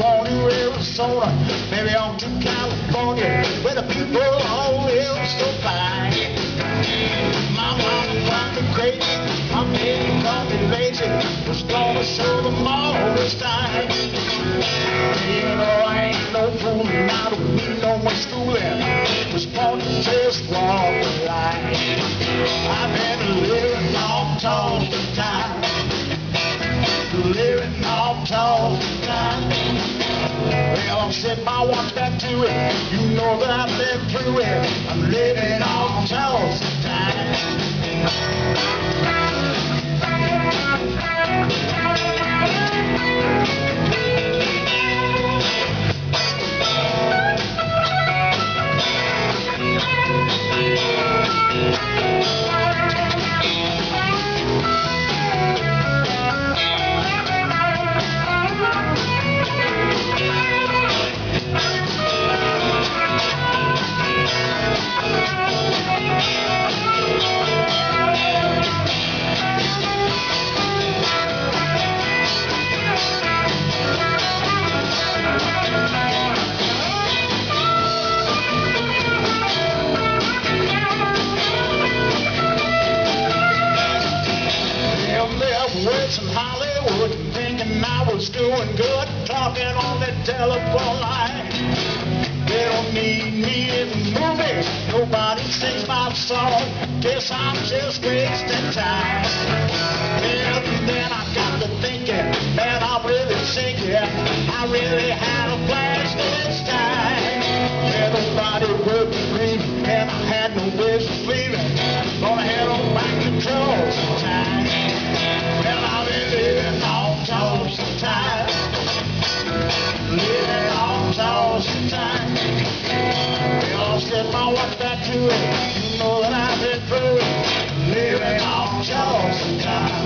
Arizona, maybe on to California, where the people all live so fine. My mama me crazy, my baby called me lazy, was gonna show them all this time. You know I ain't no fool, and I don't need no more schooling, was born to just walk the line. I've been living off Tulsa time, Well, I'm setting back to it. You know that I've been through it. I'm living on Tulsa Hollywood thinking I was doing good, talking on the telephone line. They don't need me in the movies. Nobody sings my song. Guess I'm just wasting time. Toast the time. My watch back to it. You know that I've been through it. Living time.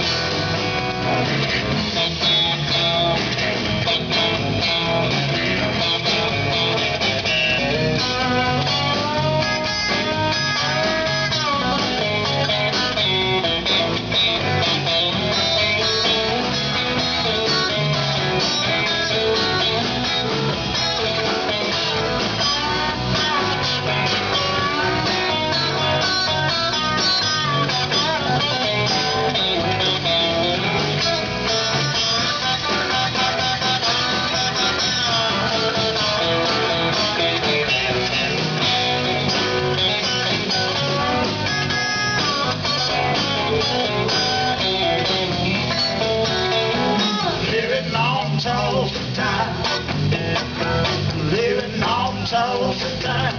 Living on Tulsa time.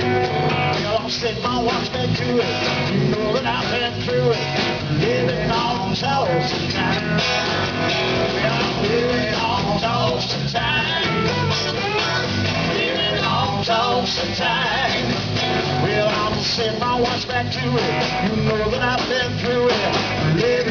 Well, I'll set my watch back to it. You know that I've been through it. Living on Tulsa time. Well, I'm living on toast the time. Living on Tulsa time. Well, I'll set my watch back to it. You know that I've been through it. Living